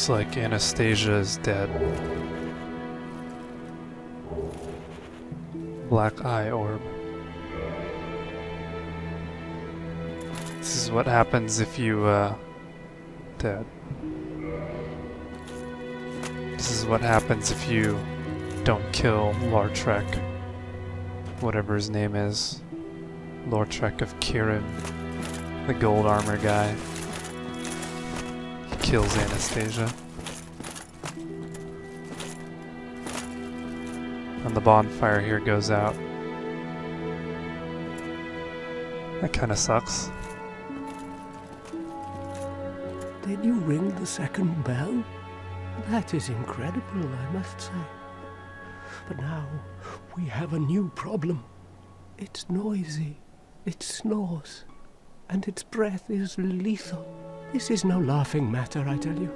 Looks like Anastasia is dead. Black eye orb. This is what happens if you, uh, dead. This is what happens if you don't kill Lartrek. Whatever his name is. Lautrec of Carim. The gold armor guy. Kills Anastasia. And the bonfire here goes out. That kinda sucks. Did you ring the second bell? That is incredible, I must say. But now we have a new problem. It's noisy, it snores, and its breath is lethal. This is no laughing matter, I tell you.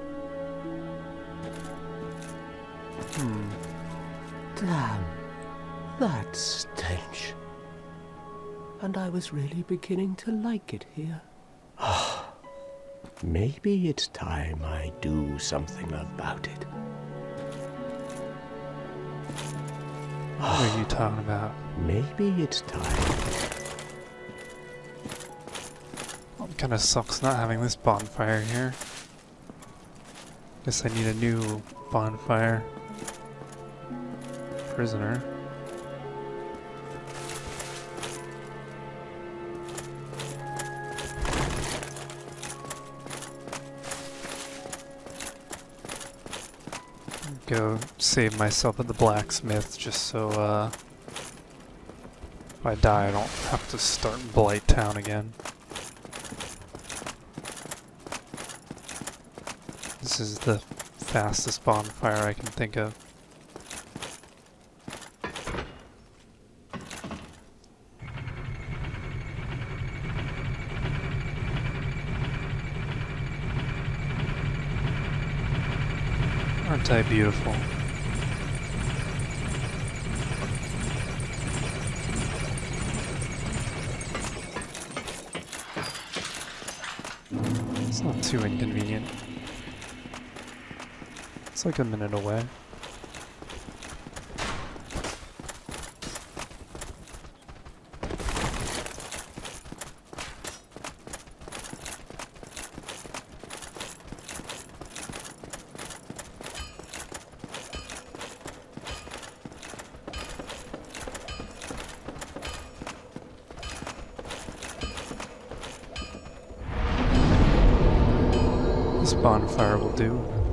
Hmm. Damn, that stench. And I was really beginning to like it here. Maybe it's time I do something about it. What are you talking about? Maybe it's time. Kinda sucks not having this bonfire here. Guess I need a new bonfire. Prisoner. Go save myself at the blacksmith just so uh, if I die I don't have to start Blighttown again. This is the fastest bonfire I can think of. Aren't I beautiful? It's not too inconvenient. It's like a minute away. This bonfire will do.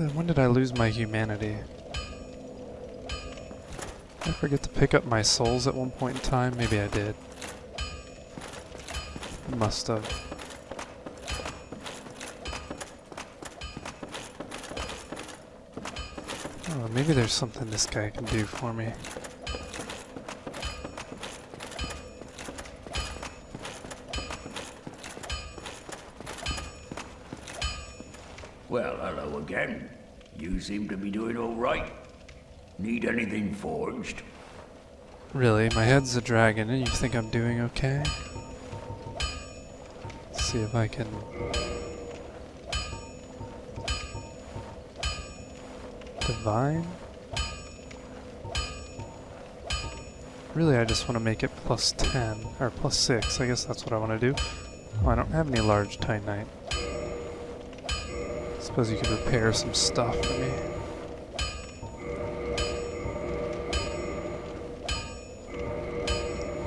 Uh, When did I lose my humanity? Did I forget to pick up my souls at one point in time? Maybe I did. Must have. Oh, maybe there's something this guy can do for me. Well, hello again. You seem to be doing all right. Need anything forged? Really, my head's a dragon and you think I'm doing okay? Let's see if I can... Divine? Really, I just want to make it plus 10, or plus 6, I guess that's what I want to do. Oh, I don't have any large Titanite. Suppose you could repair some stuff for me.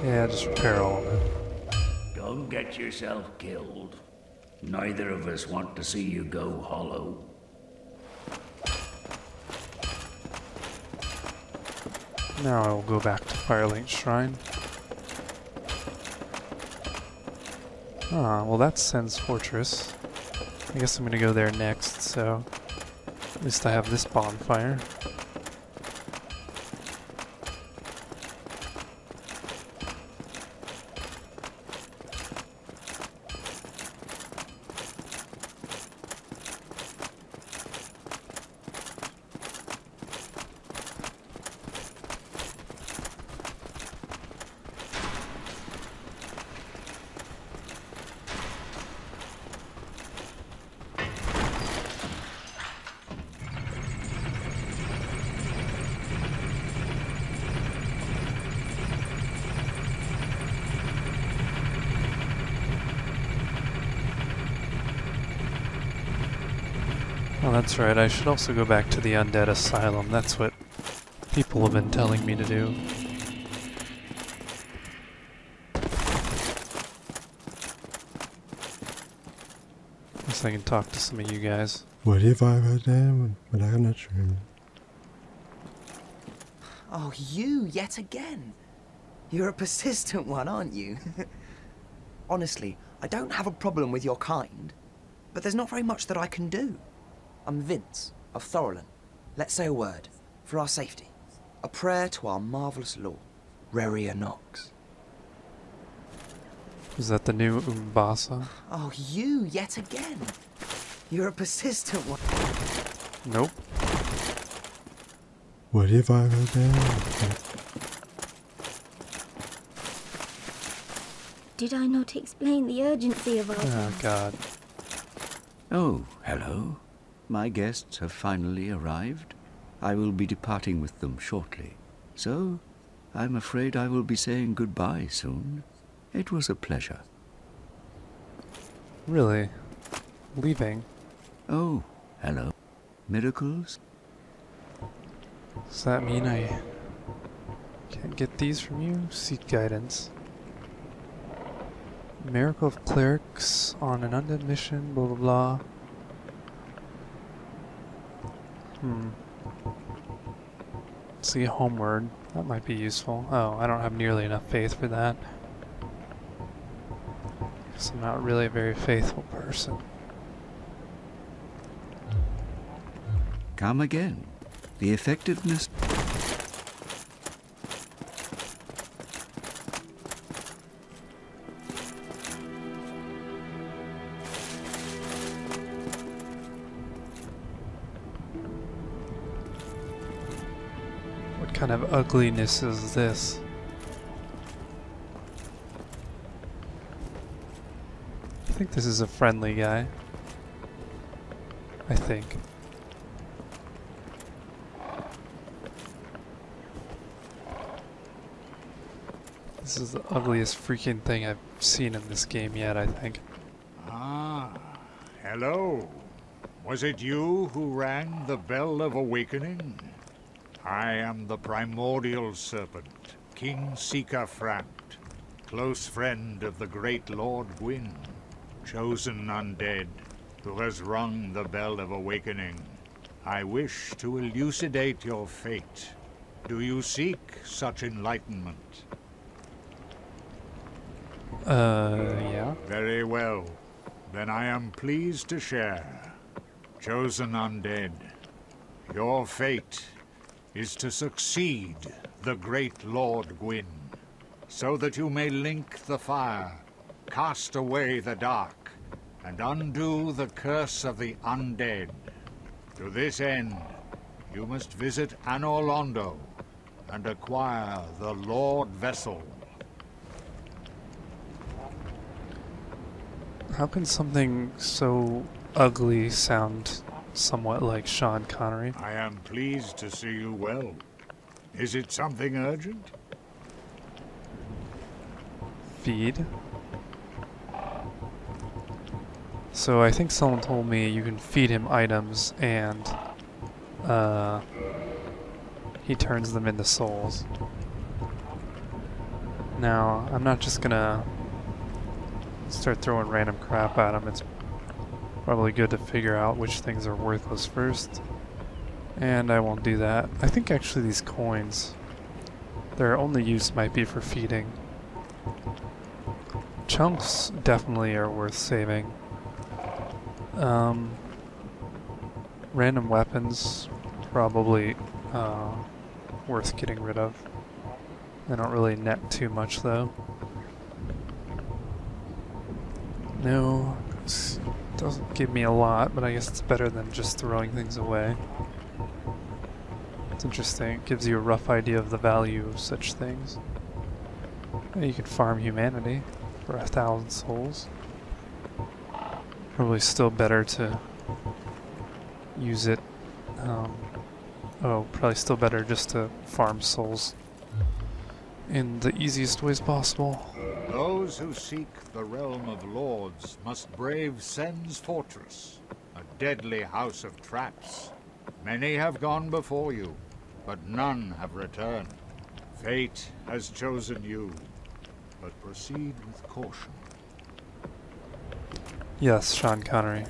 Yeah, just repair all of it. Don't get yourself killed. Neither of us want to see you go hollow. Now I will go back to Firelink Shrine. Ah, well that's Sen's Fortress. I guess I'm gonna go there next, so at least I have this bonfire. That's right. I should also go back to the Undead Asylum. That's what people have been telling me to do. Guess I can talk to some of you guys. What if I were there but I'm not sure. Oh, you yet again. You're a persistent one, aren't you? Honestly, I don't have a problem with your kind, but there's not very much that I can do. I'm Vince of Thorolund. Let's say a word, for our safety. A prayer to our marvellous Lord, Reria Nox. Is that the new Umbasa? Oh, you yet again. You're a persistent one. Nope. What if I were there? Did I not explain the urgency of our Oh god. Oh, hello. My guests have finally arrived. I will be departing with them shortly. So, I'm afraid I will be saying goodbye soon. It was a pleasure. Really? Leaving? Oh, hello. Miracles? Does that mean I can't get these from you? Seek guidance. Miracle of clerics on an undead mission, blah blah blah. Hmm. See homeward. That might be useful. Oh, I don't have nearly enough faith for that. Guess I'm not really a very faithful person. Come again. The effectiveness. Of ugliness is this? I think this is a friendly guy. I think. This is the ugliest freaking thing I've seen in this game yet, I think. Ah, hello. Was it you who rang the bell of awakening? I am the primordial serpent, Kingseeker Frampt, close friend of the great Lord Gwyn, chosen undead, who has rung the bell of awakening. I wish to elucidate your fate. Do you seek such enlightenment? Uh, yeah. Very well. Then I am pleased to share. Chosen undead, your fate is to succeed the great Lord Gwyn, so that you may link the fire, cast away the dark, and undo the curse of the undead. To this end, you must visit Anor Londo and acquire the Lordvessel. How can something so ugly sound somewhat like Sean Connery? I am pleased to see you well. Is it something urgent? feed. So I think someone told me you can feed him items and uh, he turns them into souls. Now, I'm not just gonna start throwing random crap at him. It's probably good to figure out which things are worthless first. And I won't do that. I think actually these coins, their only use might be for feeding. Chunks definitely are worth saving. Um, random weapons probably uh, worth getting rid of. They don't really net too much though. No, doesn't give me a lot, but I guess it's better than just throwing things away. It's interesting. It gives you a rough idea of the value of such things. You can farm humanity for a thousand souls. Probably still better to use it. Um, oh, probably still better just to farm souls in the easiest ways possible. Those who seek the realm of lords must brave Sen's fortress, a deadly house of traps. Many have gone before you, but none have returned. Fate has chosen you, but proceed with caution. Yes, Sean Connery.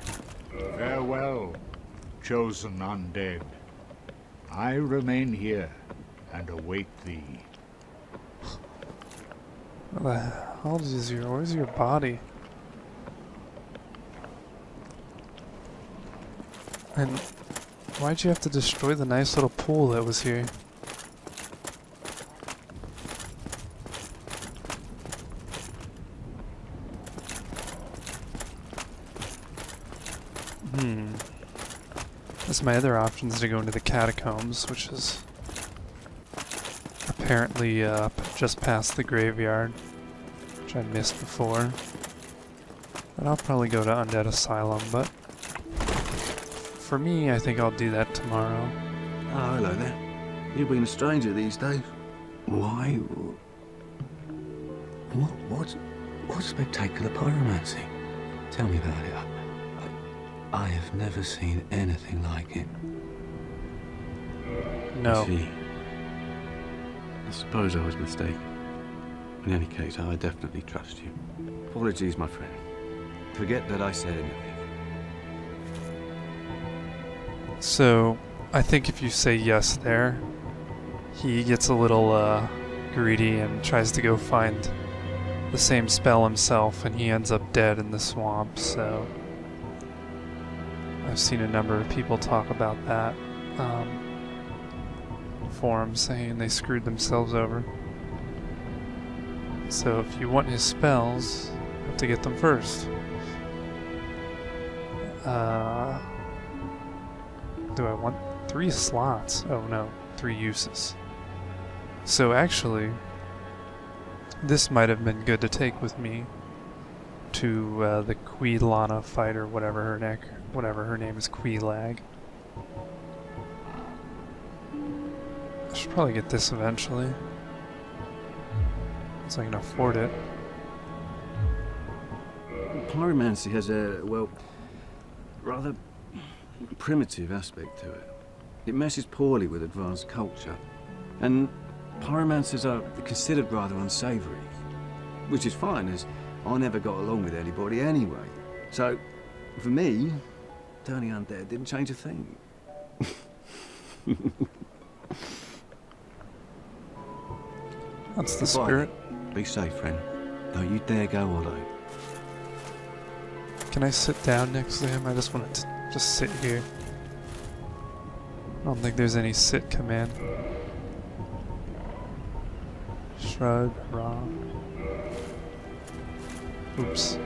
Farewell, chosen undead. I remain here and await thee. What the hell is your, where's your body? And why'd you have to destroy the nice little pool that was here? Hmm. That's my other option is to go into the catacombs, which is apparently uh, just past the graveyard, which I missed before. But I'll probably go to Undead Asylum, but for me, I think I'll do that tomorrow. Oh, hello there. You've been a stranger these days. Why? What? What? What spectacular pyromancy? Tell me about it. I, I, I have never seen anything like it. No. See, I suppose I was mistaken. In any case, I definitely trust you. Apologies, my friend. Forget that I said anything. So, I think if you say yes there, he gets a little uh, greedy and tries to go find the same spell himself, and he ends up dead in the swamp, so. I've seen a number of people talk about that. Um, forums saying they screwed themselves over. So if you want his spells, you have to get them first. Uh, do I want three slots? Oh no, three uses. So actually, this might have been good to take with me to uh, the Quelana fight or whatever her neck, whatever her name is, Quelaag. I should probably get this eventually. So I can afford it. Pyromancy has a, well, rather primitive aspect to it. It meshes poorly with advanced culture. And pyromancers are considered rather unsavory. Which is fine, as I never got along with anybody anyway. So, for me, turning undead didn't change a thing. That's the Goodbye. spirit. Be safe, friend. Don't you dare go hollow. Can I sit down next to him? I just want to just sit here. I don't think there's any sit command. Shrug, raw. Oops.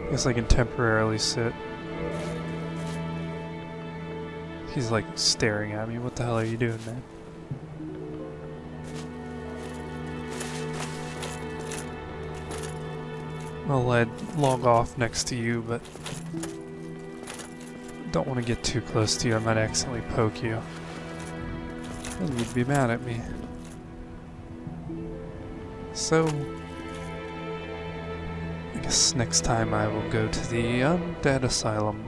I guess I can temporarily sit. He's like staring at me. What the hell are you doing, man? Well, I'd log off next to you, but don't want to get too close to you. I might accidentally poke you. And you'd be mad at me. So, I guess next time I will go to the Undead Asylum.